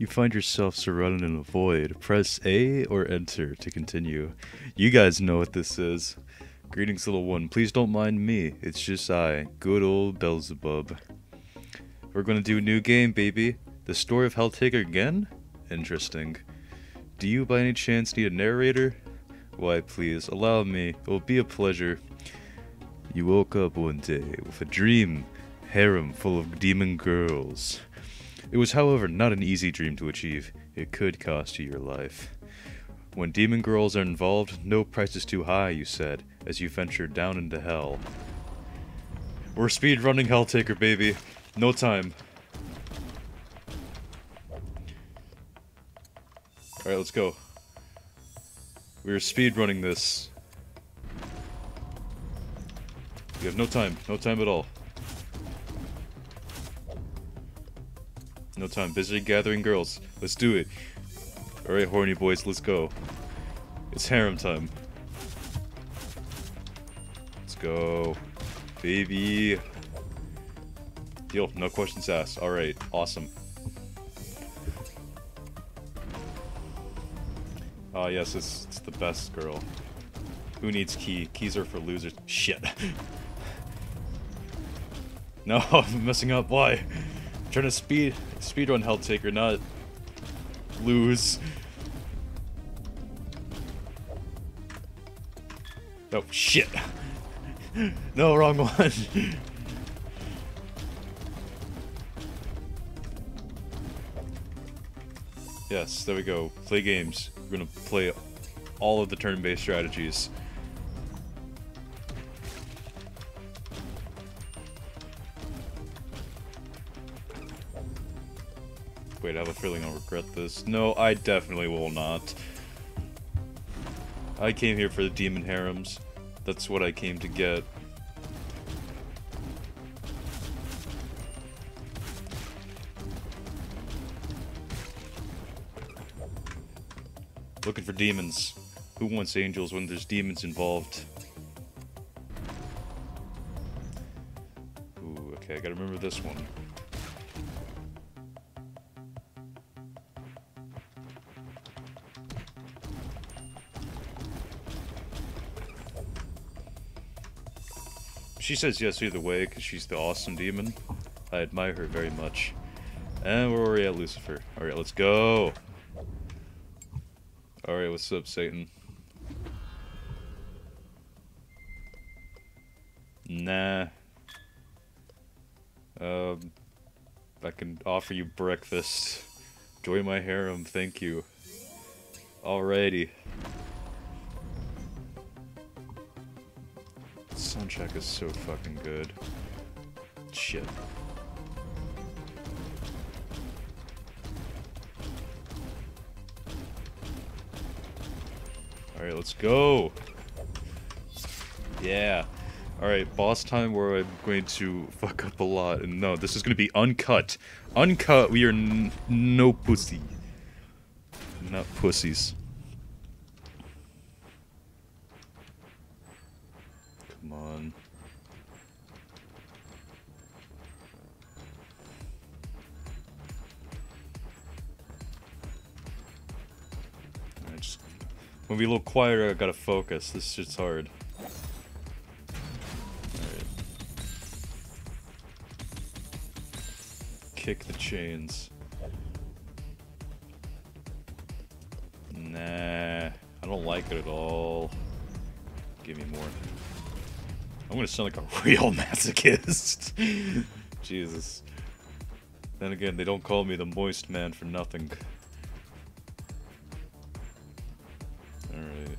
You find yourself surrounded in a void. Press A or enter to continue. You guys know what this is. Greetings, little one. Please don't mind me. It's just I, good old Beelzebub. We're gonna do a new game, baby. The story of Helltaker again? Interesting. Do you by any chance need a narrator? Why, please, allow me. It will be a pleasure. You woke up one day with a dream harem full of demon girls. It was, however, not an easy dream to achieve. It could cost you your life. When demon girls are involved, no price is too high, you said, as you ventured down into hell. We're speedrunning Helltaker, baby. No time. Alright, let's go. We are speedrunning this. We have no time. No time at all. No time. Busy gathering girls. Let's do it. Alright, horny boys, let's go. It's harem time. Let's go. Baby. Deal. No questions asked. Alright, awesome. Oh yes, it's, it's the best girl. Who needs key? Keys are for losers. Shit. no, I'm messing up. Why? I'm trying to speed speedrun Helltaker, not lose. Oh shit. no, wrong one. yes, there we go. Play games. We're gonna play all of the turn-based strategies. Wait, I have a feeling I'll regret this. No, I definitely will not. I came here for the demon harems. That's what I came to get. Looking for demons. Who wants angels when there's demons involved? Ooh, okay, I gotta remember this one. She says yes either way because she's the awesome demon. I admire her very much. And we're already at Lucifer. Alright, let's go! Alright, what's up, Satan? Nah. Um, I can offer you breakfast. Join my harem, thank you. Alrighty. Soundtrack is so fucking good. Shit. Alright, let's go! Yeah. Alright, boss time where I'm going to fuck up a lot. And no, this is going to be uncut. Uncut, we are no pussy. Not pussies. Come on. I just when we a little quieter, I gotta focus. This shit's hard. Kick the chains. Nah, I don't like it at all. Give me more. I'm gonna sound like a real masochist. Jesus. Then again, they don't call me the moist man for nothing. Alright.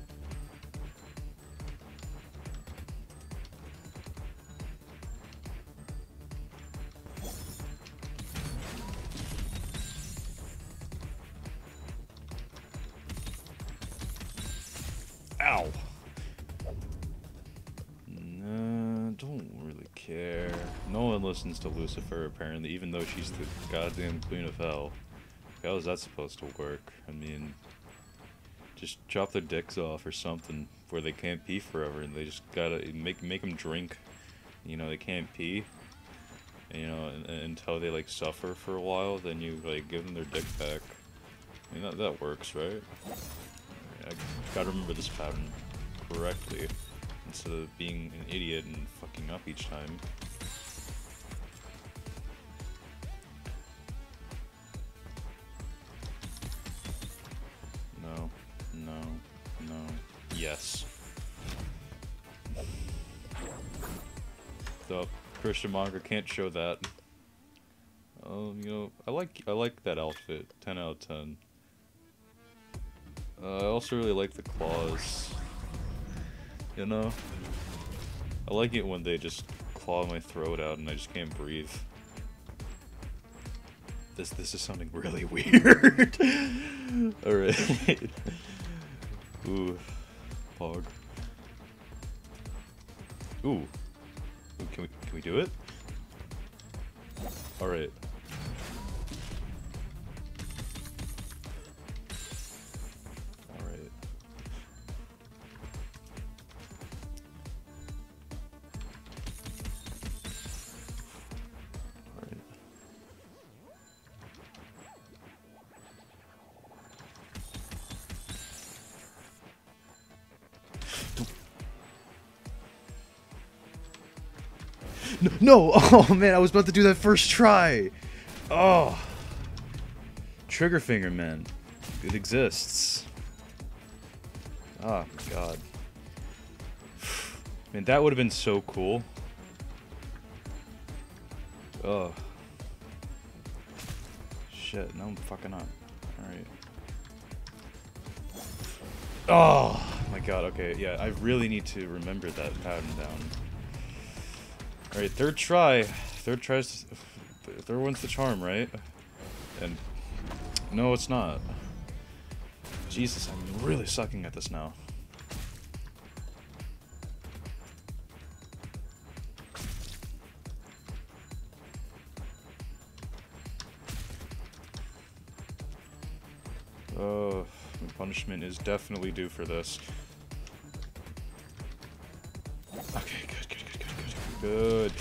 Ow! Listens to Lucifer, apparently, even though she's the goddamn queen of hell. How is that supposed to work? I mean, just chop their dicks off or something where they can't pee forever and they just gotta make make them drink. You know, they can't pee. you know, and, and until they like suffer for a while, then you like give them their dick back. I mean, that, that works, right? I gotta remember this pattern correctly instead of being an idiot and fucking up each time. The Christian Monger can't show that. Um, you know, I like I like that outfit. Ten out of ten. Uh, I also really like the claws. You know? I like it when they just claw my throat out and I just can't breathe. This this is sounding really weird. Alright. Ooh. Pog. Ooh. Can we can we do it? Alright. No, no! Oh man, I was about to do that first try. Oh, trigger finger, man. It exists. Oh my god. Man, that would have been so cool. Oh. Shit, no I'm fucking up. Alright. Oh my god, okay, yeah, I really need to remember that pattern down. Alright, third try. Third tries. Third one's the charm, right? And. No, it's not. Jesus, I'm really sucking at this now. Oh, punishment is definitely due for this. Good,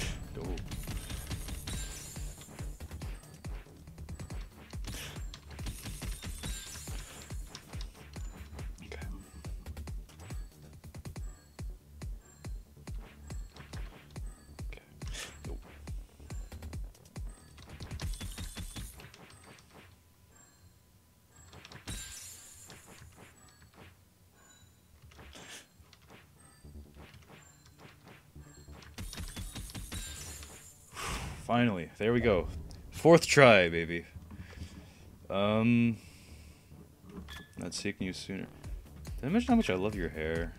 Finally, there we go. Fourth try, baby. Um, not seeking you sooner. Did I mention how much I love your hair?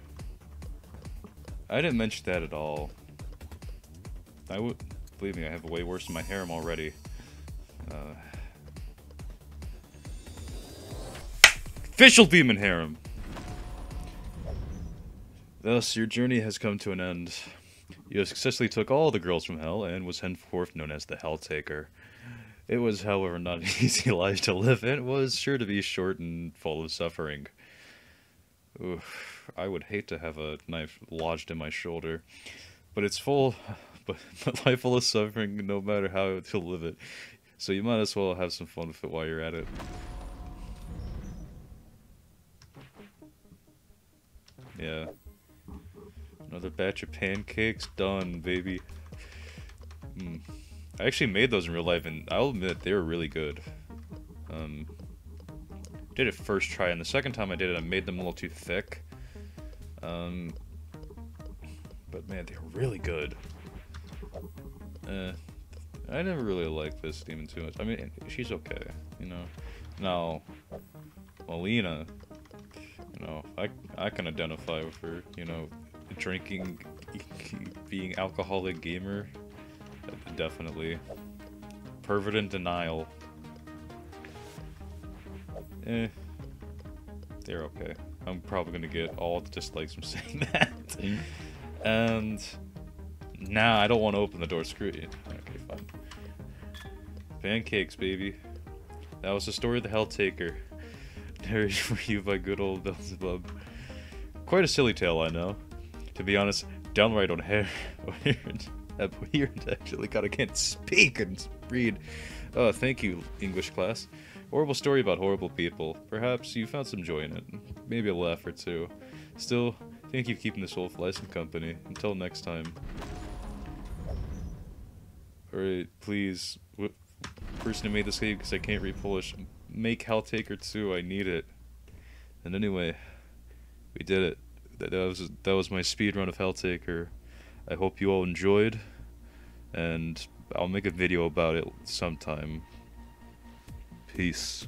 I didn't mention that at all. I would believe me. I have way worse in my harem already. Uh, official demon harem. Thus, your journey has come to an end. You successfully took all the girls from Hell and was henceforth known as the Helltaker. It was, however, not an easy life to live, it was sure to be short and full of suffering. Oof, I would hate to have a knife lodged in my shoulder, but it's full, but, but life full of suffering, no matter how to live it. So you might as well have some fun with it while you're at it. Yeah. Another batch of pancakes done, baby. Mm. I actually made those in real life, and I'll admit they were really good. Um, did it first try, and the second time I did it, I made them a little too thick. Um, but man, they're really good. Uh, I never really liked this demon too much. I mean, she's okay, you know. Now, Malina, you know, I I can identify with her. You know, drinking, being alcoholic gamer, definitely. Pervert in denial. Eh, they're okay. I'm probably gonna get all the dislikes from saying that. and now I don't want to open the door. Screw you. Okay, fine. Pancakes, baby. That was the story of the Helltaker. Narrated for you by good old Beelzebub. Quite a silly tale, I know. To be honest, downright on hair. That weird, actually. God, I can't speak and read. Oh, thank you, English class. Horrible story about horrible people. Perhaps you found some joy in it. Maybe a laugh or two. Still, thank you for keeping this wolf lice in company. Until next time. Alright, please. What person who made this game because I can't read Polish. Make Helltaker 2. I need it. And anyway, we did it. That, was that was my speed run of Helltaker. I hope you all enjoyed, and I'll make a video about it sometime. Peace.